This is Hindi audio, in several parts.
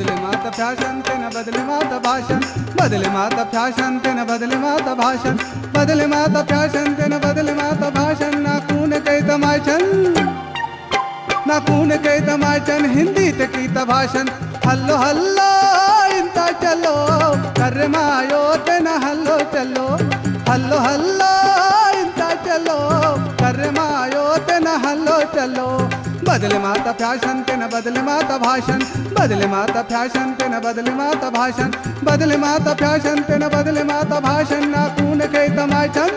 बदले मात भाषण तेन बदले मात भाषण। बदले मात भाषण तेन बदले मात भाषण। बदले मात भाषण तेन बदले मात भाषण। ना कून कई तमाचन, ना कून कई तमाचन। हिंदी तकी तभाषण हल्लो हल्लो, इंता चलो। कर मायो तेन हल्लो, चलो। हल्लो हल्लो, इंता चलो। कर मायो तेन हल्लो, चलो। बदले माता फ़ैशन के न बदले माता भाषण। बदले माता फ़ैशन के न बदले माता भाषण। बदले माता फ़ैशन के न बदले माता भाषण। ना कून के तमाचन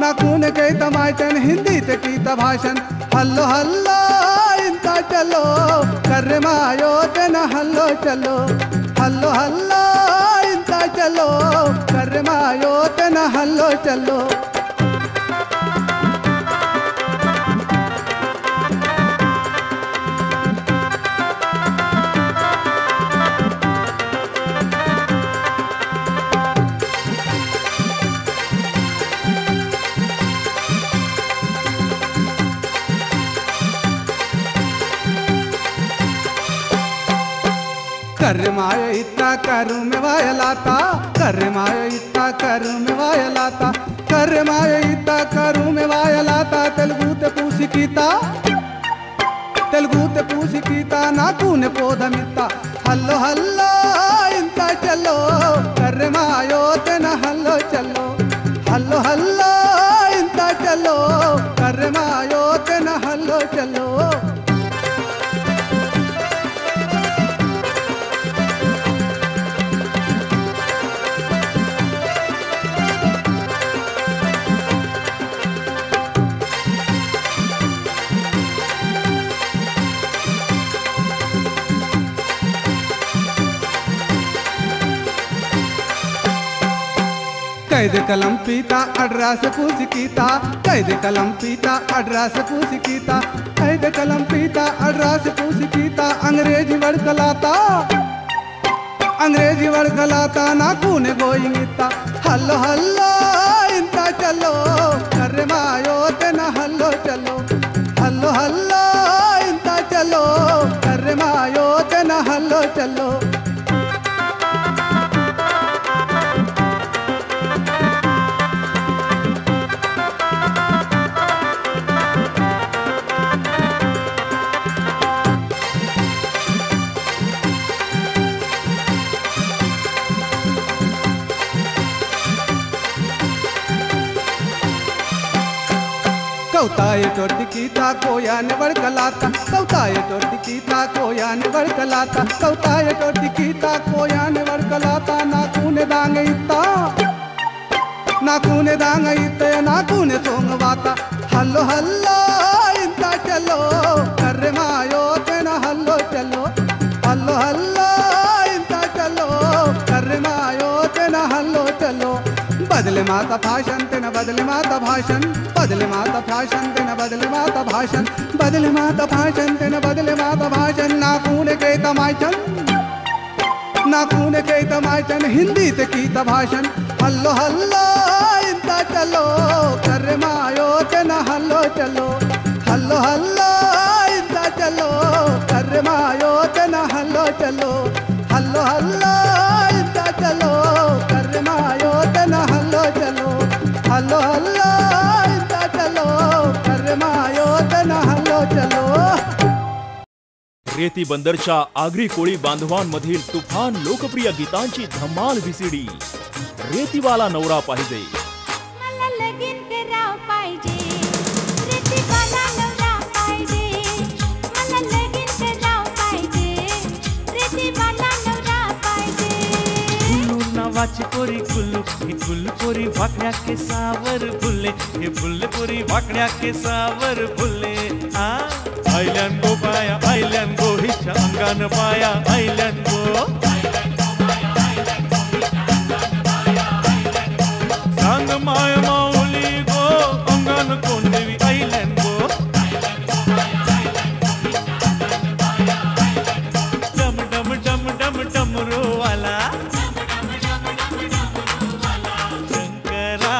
ना कून के तमाचन हिंदी ते की भाषण। हल्लो हल्लो इंता चलो। कर मायो ते न हल्लो, चलो। हल्लो हल्लो इंता चलो। कर मायो ते न हल्लो, चलो। कर माय इतना करूँ मैं वायलाता कर माय इतना करूँ मैं वायलाता कर माय इतना करूँ मैं वायलाता तेलुगु ते पूसी कीता, तेलुगु ते पूसी कीता ना कूने पोधा मिता हल्लो हल्लो, इंता चलो कर मायो ते ना हल्लो चलो हल्लो हल्लो, इंता चलो कर मायो ते ना हल्लो चलो कैद कलम पीता अड्रास पूसिकीता कैद कलम पीता अड्रास पूसिकीता कैद कलम पीता अड्रास पूसिकीता अंग्रेज़ी वड़कलाता अंग्रेज़ी वड़कलाता ना कूने गोइंगिता हल्लो हल्लो इंता चलो कर्रे मायो तेना हल्लो चलो हल्लो हल्लो इंता चलो कर्रे मायो तेना हल्लो चलो कौताए कोया ने बड़कलाता कौताए टोटकीता कोयान बड़कलाता कौताए टोटकीता कोयान बड़कलाता नाकूने इते ना कूने सोंग वाता। हल्लो हल्लो इंता चलो। कर्रे मायो ते ना हल्लो चलो। हल्लो हल्लो इंता चलो। कर्रे मायो ते ना हल्लो चलो। बदले माता भाषण न बदले माता भाषण। बदले माता भाषण न बदले माता भाषण। बदले माता भाषण न बदले माता भाषण। ना कूने के तमाचन ना कूने के तमाचन हिंदी ते की भाषण। हल्लो हल्लो इंता चलो, कर मायो तेन हल्लो चलो। रेती बंदरच्या आगरी कोळी बांधवांमधील तुफान लोकप्रिय गीतांची धमाल व्हीसीडी रेतीवाला नवरा पाहिजे. मला लगीन कराव पाहिजे. रेतीवाला नवरा पाहिजे. मला लगीन कराव पाहिजे. रेतीवाला नवरा पाहिजे. गुल्लू नावाची पोरी गुल्लू ही गुल्लू पोरी वाकड्या केसावर फुलले. हे फुल्ले पोरी वाकड्या केसावर फुलले. आ. आयल्यान गो पाया आयल्यान गो हिच्या अंगान पाया आयल्यान गो सांग माय माऊली गो अंगान आयल्यान गो डम डम डम डम डमरूवाला शंकरा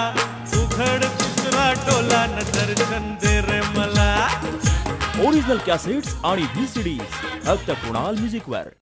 उघड दुसरा मला ओरिजिनल कॅसेट्स आणि व्हीसीडीज फक्त कुणाल म्युझिकवर